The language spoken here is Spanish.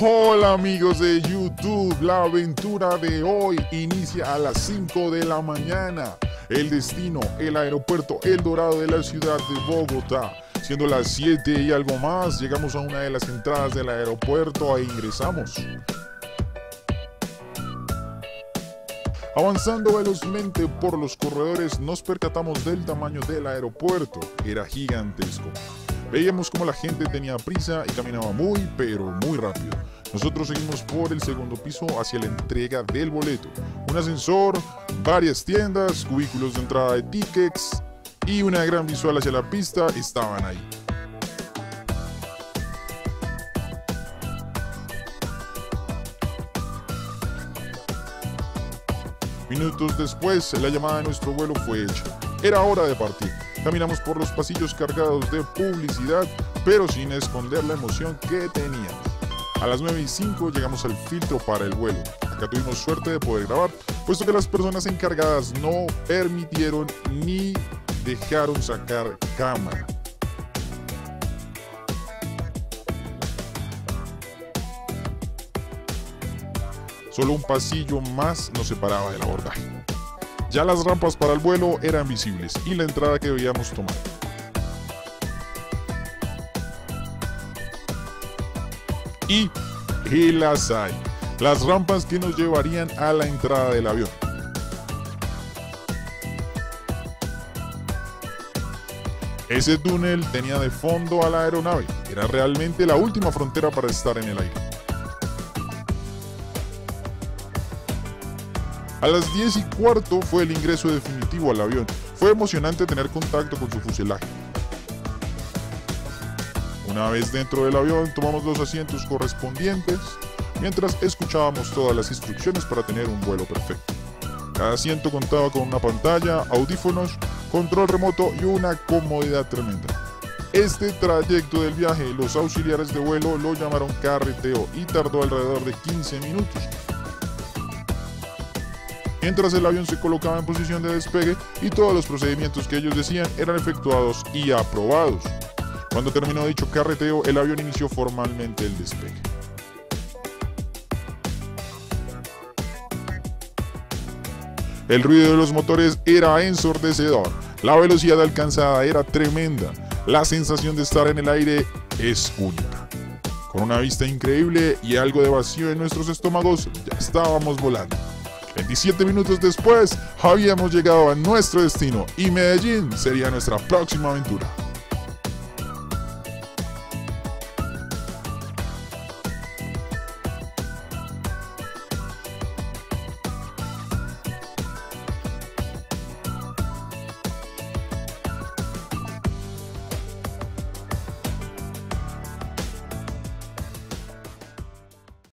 Hola amigos de YouTube, la aventura de hoy inicia a las 5 de la mañana. El destino, el aeropuerto El Dorado de la ciudad de Bogotá. Siendo las 7 y algo más, llegamos a una de las entradas del aeropuerto e ingresamos. Avanzando velozmente por los corredores nos percatamos del tamaño del aeropuerto. Era gigantesco. Veíamos como la gente tenía prisa y caminaba muy pero muy rápido. Nosotros seguimos por el segundo piso hacia la entrega del boleto. Un ascensor, varias tiendas, cubículos de entrada de tickets y una gran visual hacia la pista estaban ahí. Minutos después, la llamada de nuestro vuelo fue hecha. Era hora de partir. Caminamos por los pasillos cargados de publicidad, pero sin esconder la emoción que teníamos. A las 9 y 5 llegamos al filtro para el vuelo. Acá tuvimos suerte de poder grabar, puesto que las personas encargadas no permitieron ni dejaron sacar cámara. Solo un pasillo más nos separaba del abordaje. Ya las rampas para el vuelo eran visibles y la entrada que debíamos tomar. Y, las hay. Las rampas que nos llevarían a la entrada del avión. Ese túnel tenía de fondo a la aeronave. Era realmente la última frontera para estar en el aire. A las 10 y cuarto fue el ingreso definitivo al avión. Fue emocionante tener contacto con su fuselaje. Una vez dentro del avión, tomamos los asientos correspondientes mientras escuchábamos todas las instrucciones para tener un vuelo perfecto. Cada asiento contaba con una pantalla, audífonos, control remoto y una comodidad tremenda. Este trayecto del viaje, los auxiliares de vuelo lo llamaron carreteo y tardó alrededor de 15 minutos mientras el avión se colocaba en posición de despegue y todos los procedimientos que ellos decían eran efectuados y aprobados. Cuando terminó dicho carreteo, el avión inició formalmente el despegue. El ruido de los motores era ensordecedor, la velocidad alcanzada era tremenda, la sensación de estar en el aire es única. Con una vista increíble y algo de vacío en nuestros estómagos, ya estábamos volando. 27 minutos después, habíamos llegado a nuestro destino y Medellín sería nuestra próxima aventura.